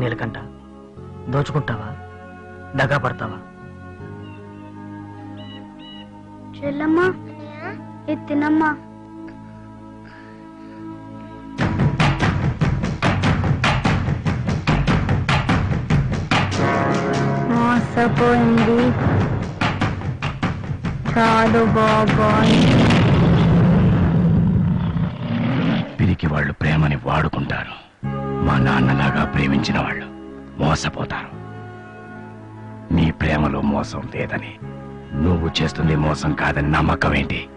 నీలకంట దోచుకుంటావా? దగా పడతావా? చెల్లమ్మా. ఇది తినమ్మా. మోసపోయింది కాదు బాబాయ్. పిరికి వాళ్ళు ప్రేమని వాడుకుంటారు. మా నాన్నలాగా ప్రేమించిన వాళ్ళు మోసపోతారు. నీ ప్రేమలో మోసం లేదని నువ్వు చేస్తుంది మోసం కాదని నమ్మకం ఏంటి?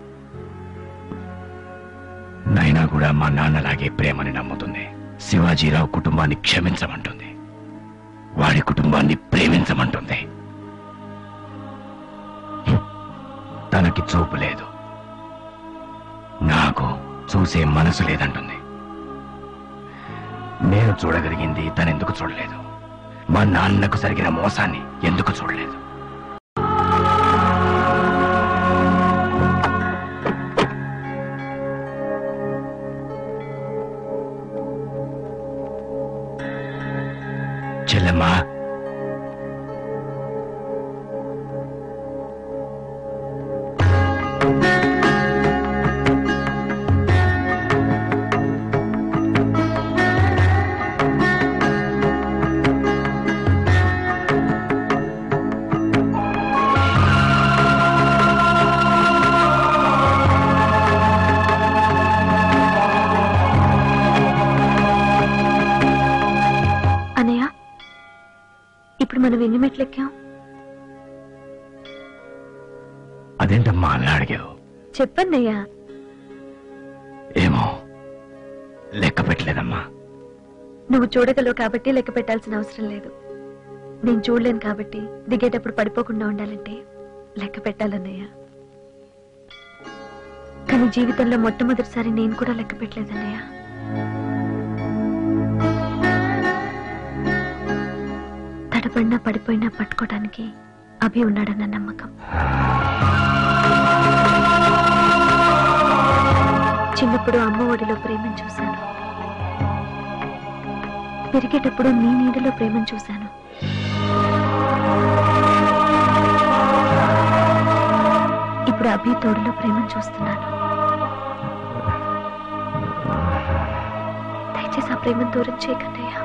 నైనా కూడా మా నాన్నలాగే ప్రేమని నమ్ముతుంది. శివాజీరావు కుటుంబాన్ని క్షమించమంటుంది. వాడి కుటుంబాన్ని ప్రేమించమంటుంది. తనకి చూపు లేదు. నాకు చూసే మనసు లేదంటుంది. నేను చూడగలిగింది తనెందుకు చూడలేదు. మా నాన్నకు జరిగిన మోసాన్ని ఎందుకు చూడలేదు? మనం ఎన్ని మెట్లు ఎక్కాం అదేంటమ్మా అలా అడిగావు? చెప్పన్నయ్యా ఏమో లెక్క పెట్టలేదమ్మా. నువ్వు చూడగలవు కాబట్టి లెక్క పెట్టాల్సిన అవసరం లేదు. నేను చూడలేను కాబట్టి దిగేటప్పుడు పడిపోకుండా ఉండాలంటే లెక్క పెట్టాలన్నయ్య. కానీ జీవితంలో మొట్టమొదటిసారి నేను కూడా లెక్క పెట్టలేదన్నయ్య. తడబడినా పడిపోయినా పట్టుకోవడానికి అభి ఉన్నాడన్న నమ్మకం. చిన్నప్పుడు అమ్మ ఒడిలో ప్రేమను చూశాను. పెరిగేటప్పుడు నీ నీడలో ప్రేమను చూశాను. ఇప్పుడు అభి తోడులో ప్రేమను చూస్తున్నాను. దయచేసి ఆ ప్రేమను దూరం చేయకన్నయ్యా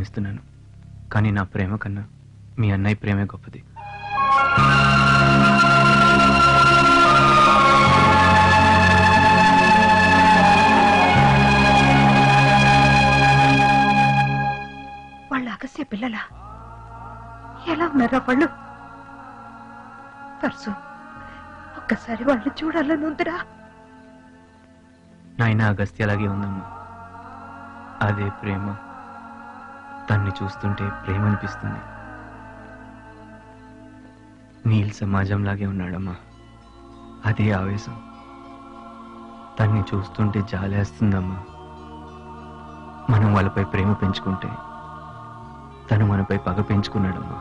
ప్రేమిస్తున్నాను కానీ నా ప్రేమ కన్నా మీ అన్నయ్య ప్రేమే గొప్పది. వాళ్ళ అగస్య పిల్లలా? ఎలా ఉన్నారా వాళ్ళు? పర్సు ఒక్కసారి వాళ్ళని చూడాలని ఉందిరా. నాయన అగస్త్య అలాగే ఉందమ్మా. అదే ప్రేమ. తన్ని చూస్తుంటే ప్రేమ అనిపిస్తుంది నీల్ సమాజంలాగే ఉన్నాడమ్మా. అదే ఆవేశం. తన్ని చూస్తుంటే జాలేస్తుందమ్మా. మనం వాళ్ళపై ప్రేమ పెంచుకుంటే తను మనపై పగ పెంచుకున్నాడమ్మా.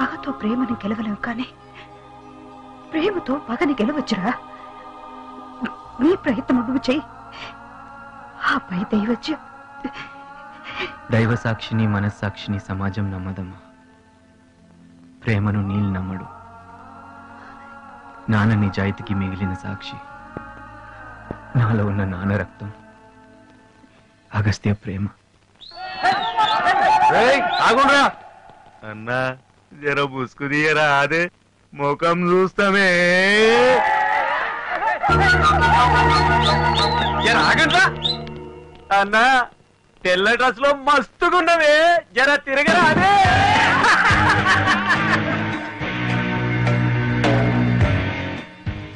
పగతో ప్రేమని గెలవలేం కానీ ప్రేమతో పగని గెలవచ్చురా? నీ ప్రయత్నం నువ్వు చెయ్యి ఆ పై దైవజ్యం దైవ సాక్షిని మనస్సాక్షిని సమాజం నమ్మదమ్మా. ప్రేమను నీళ్ళు నమ్మడు. నాన్న నిజాయితీకి మిగిలిన సాక్షి. నాలో ఉన్న నాన్న రక్తం. అగస్త్య ప్రేమ. అన్నా జర బుసుకు తీయరా అదే ముఖం చూస్తామే. అన్నా తెల్ల డ్రెస్లో మస్తుగున్నవే జర తిరగరా అదే.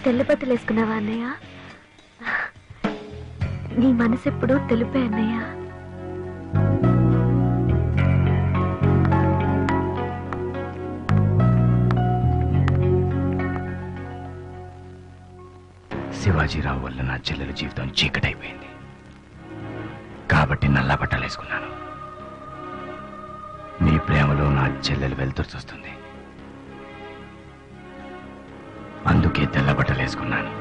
తెల్ల బట్టలు వేసుకున్నావా అన్నయ్య? నీ మనసు ఎప్పుడు తెలిపే అన్నయ్య. శివాజీరావు వల్ల నా చెల్లెల జీవితం చీకటైపోయింది. కాబట్టి నల్ల బట్టలు వేసుకున్నాను. నీ ప్రేమలో నా చెల్లెలు వెళ్తురు చూస్తుంది. అందుకే తెల్ల బట్టలు వేసుకున్నాను.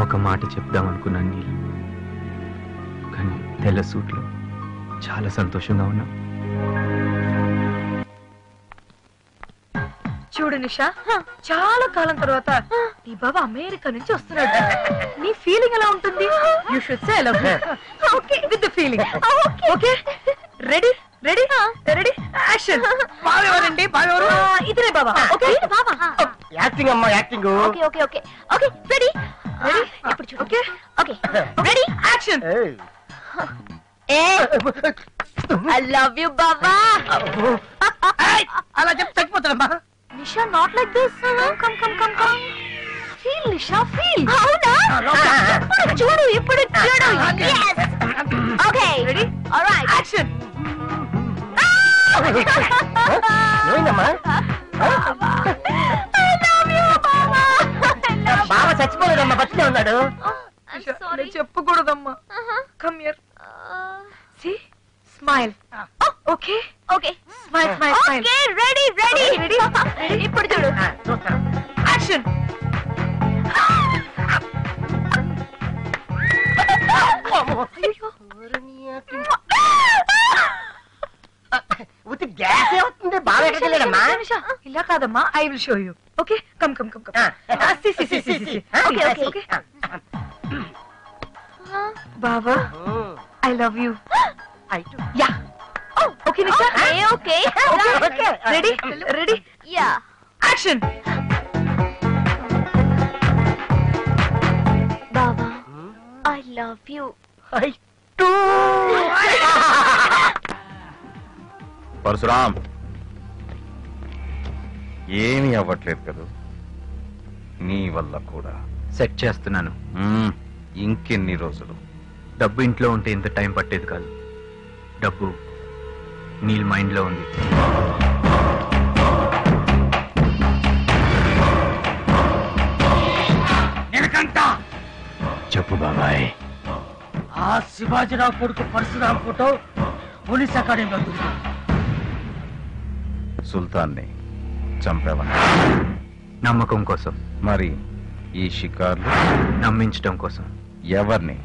ఒక మాట చెప్దాం అనుకున్నాను నీళ్ళు కానీ తెల్ల సూట్లో చాలా సంతోషంగా ఉన్నాను చూడు నిషా చాలా కాలం తర్వాత నీ బాబా అమెరికా నుంచి వస్తున్నాడు. నీ ఫీలింగ్ ఎలా ఉంటుంది? You should say love okay. With the feeling okay. Ready ready ready action బావ ఎవరండి? బావ ఎవరు? ఇతనే బాబా ఓకే? బాబా యాక్టింగ్ అమ్మా acting. Okay okay okay. Okay ready ready ఇప్పుడు చూడు. ఓకే? ఓకే. రెడీ యాక్షన్ ఏ? ఐ లవ్ యు బాబా అలా చెప్తే చచ్చిపోతాడమ్మా Nisha not like this come come come come feel Nisha feel అవునా? ఇప్పుడు చూడు ఇప్పుడు చూడు. ఓకే రెడీ ఆల్రైట్ యాక్షన్ ఏమైందమ్మా ఐ లవ్ యు బాబా బావ చచ్చిపోలేదమ్మా బతికే ఉన్నాడు. Sorry చెప్పకూడదమ్మా. Come here see smile okay okay okay ready ready ready ఇప్పుడు చూడు. చూస్తాను. యాక్షన్ ఉత్తి గ్యాస్ వస్తుంది. బావ ఎక్కడికెళ్ళాడమ్మా ఇలా కాదమ్మా I will show you okay come come come Baba I love you ya okay Nisha okay. Okay ready ready ya. Action Baba I love you Parashuram ఏమీ అవ్వట్లేదు కదా? నీ వల్ల కూడా. సెట్ చేస్తున్నాను. ఇంకెన్ని రోజులు? డబ్బు ఇంట్లో ఉంటే ఇంత టైం పట్టేది కాదు. డబ్బు నీళ్ళ మైండ్లో ఉంది. చెప్పు బాబాయ్. ఆ శివాజీరావు కొడుకు పరశురాం ఫోటో పోలీస్ అకాడమీలో దొరికింది సుల్తాన్ని చంపావా? నమ్మకం కోసం. మరి ఈ షికార్లు? నమ్మించడం కోసం. ఎవరిని?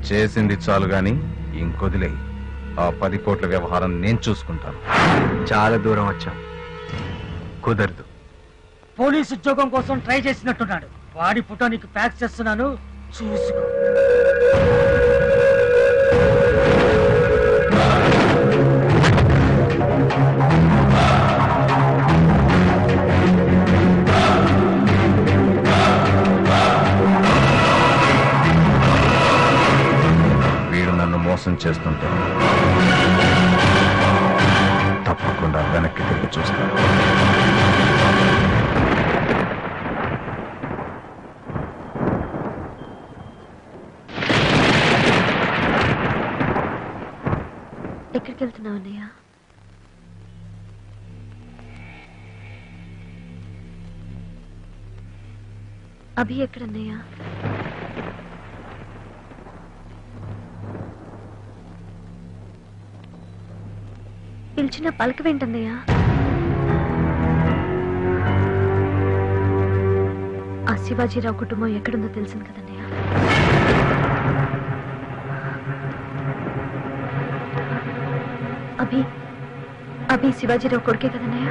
చేసింది చాలు గాని ఇంకొదిలే ఆ పది కోట్ల వ్యవహారం నేను చూసుకుంటాను. చాలా దూరం వచ్చాం. కుదరదు. పోలీస్ ఉద్యోగం కోసం ట్రై చేసినట్టున్నాడు. వాడి ఫోటో నీకు ప్యాక్ చేస్తున్నాను. చూసుకో. చేస్తుంటే. తప్పకుండా వెనక్కి తిరిగి చూస్తాను ఎక్కడికి వెళ్తున్నావు అన్నయ్య? అభి ఎక్కడన్నయ్యా? పిలిచిన పలక ఆ శివాజీరావు కుటుంబం ఎక్కడుందో తెలిసింది కదన్నయ్య. అభి అభి శివాజీరావు కొడుకే కదన్నయ్య.